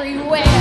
everywhere.